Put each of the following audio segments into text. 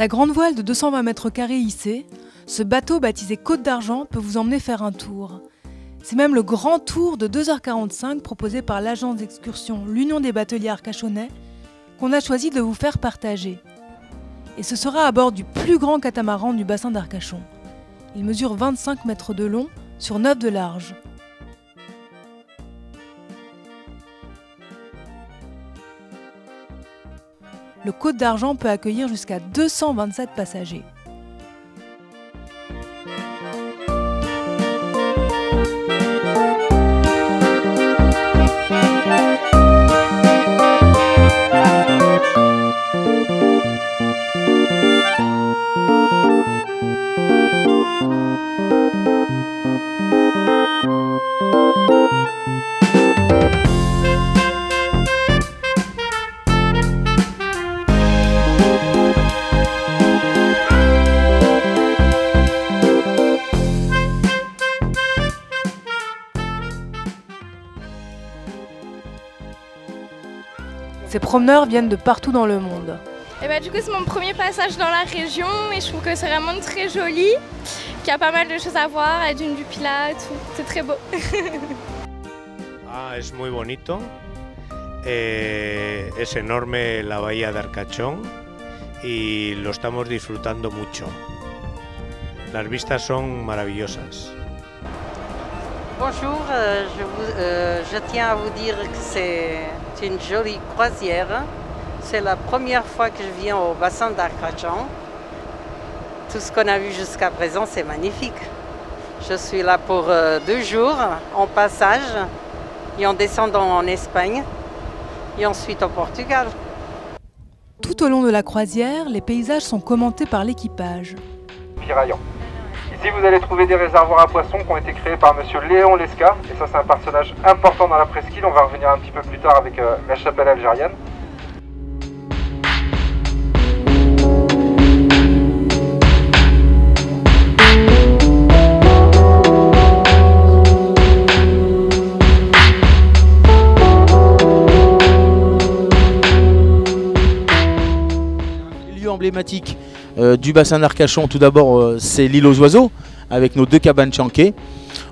Sa grande voile de 220 mètres carrés hissée, ce bateau baptisé Côte d'Argent peut vous emmener faire un tour. C'est même le grand tour de 2h45 proposé par l'agence d'excursion L'Union des bateliers arcachonnais qu'on a choisi de vous faire partager. Et ce sera à bord du plus grand catamaran du bassin d'Arcachon. Il mesure 25 mètres de long sur 9 de large. Le Côte d'Argent peut accueillir jusqu'à 227 passagers. Promeneurs viennent de partout dans le monde. Et bah, du coup, c'est mon premier passage dans la région et je trouve que c'est vraiment très joli, qu'il y a pas mal de choses à voir, la dune du Pilat, tout. C'est très beau. ah, es muy bonito. Eh, es enorme la bahía de Arcachón y lo estamos disfrutando mucho. Las vistas son maravillosas. Bonjour, euh, je, vous, euh, je, tiens à vous dire que c'est une jolie croisière. C'est la première fois que je viens au bassin d'Arcachon. Tout ce qu'on a vu jusqu'à présent, c'est magnifique. Je suis là pour euh, deux jours en passage et en descendant en Espagne et ensuite au Portugal. Tout au long de la croisière, les paysages sont commentés par l'équipage. Piraillant. Ici, vous allez trouver des réservoirs à poissons qui ont été créés par monsieur Léon Lesca. Et ça, c'est un personnage important dans la presqu'île. On va revenir un petit peu plus tard avec euh, la chapelle algérienne. Emblématiques euh, du bassin d'Arcachon, tout d'abord, euh, c'est l'île aux oiseaux, avec nos deux cabanes chanquées.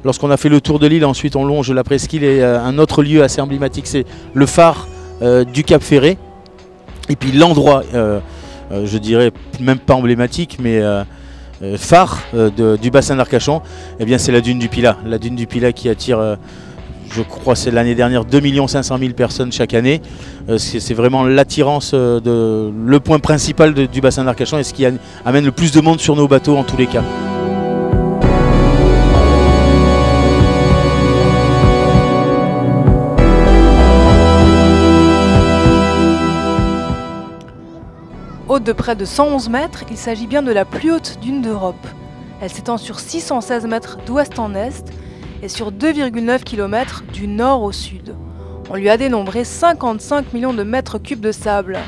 Lorsqu'on a fait le tour de l'île, ensuite on longe la presqu'île et euh, un autre lieu assez emblématique, c'est le phare du Cap Ferré. Et puis l'endroit, je dirais même pas emblématique, mais phare du bassin d'Arcachon, eh bien c'est la dune du Pilat. La dune du Pilat qui attire je crois c'est l'année dernière 2 500 000 personnes chaque année. c'est vraiment l'attirance, de le point principal du bassin d'Arcachon et ce qui amène le plus de monde sur nos bateaux en tous les cas. Haute de près de 111 mètres, il s'agit bien de la plus haute dune d'Europe. Elle s'étend sur 616 mètres d'ouest en est et sur 2,9 km du nord au sud. On lui a dénombré 55 millions de mètres cubes de sable.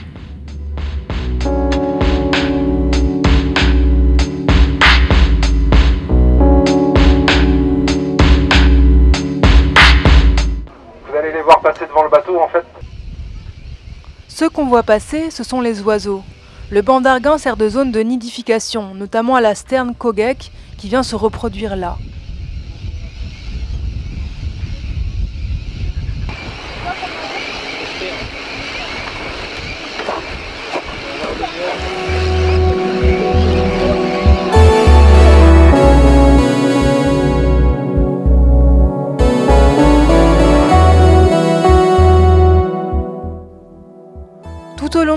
Vous allez les voir passer devant le bateau en fait. Ceux qu'on voit passer, ce sont les oiseaux. Le banc d'Arguin sert de zone de nidification, notamment à la sterne Kogek, qui vient se reproduire là.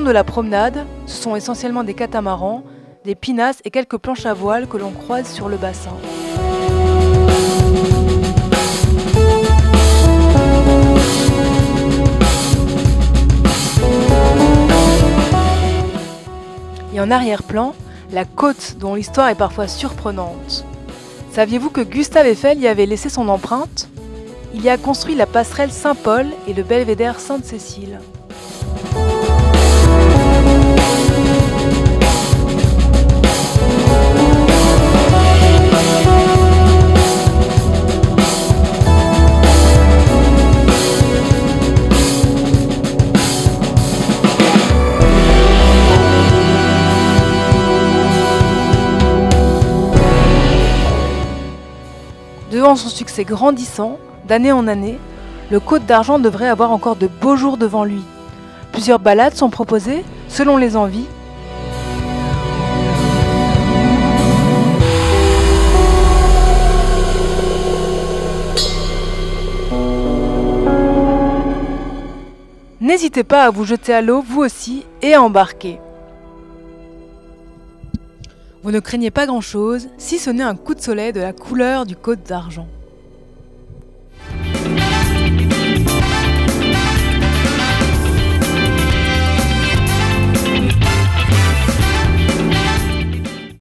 De la promenade, ce sont essentiellement des catamarans, des pinasses et quelques planches à voile que l'on croise sur le bassin. Et en arrière-plan, la côte dont l'histoire est parfois surprenante. Saviez-vous que Gustave Eiffel y avait laissé son empreinte? Il y a construit la passerelle Saint-Paul et le belvédère Sainte-Cécile. Voyant son succès grandissant, d'année en année, le Côte d'Argent devrait avoir encore de beaux jours devant lui. Plusieurs balades sont proposées selon les envies. N'hésitez pas à vous jeter à l'eau vous aussi et à embarquer. Vous ne craignez pas grand-chose si ce n'est un coup de soleil de la couleur du Côte d'Argent.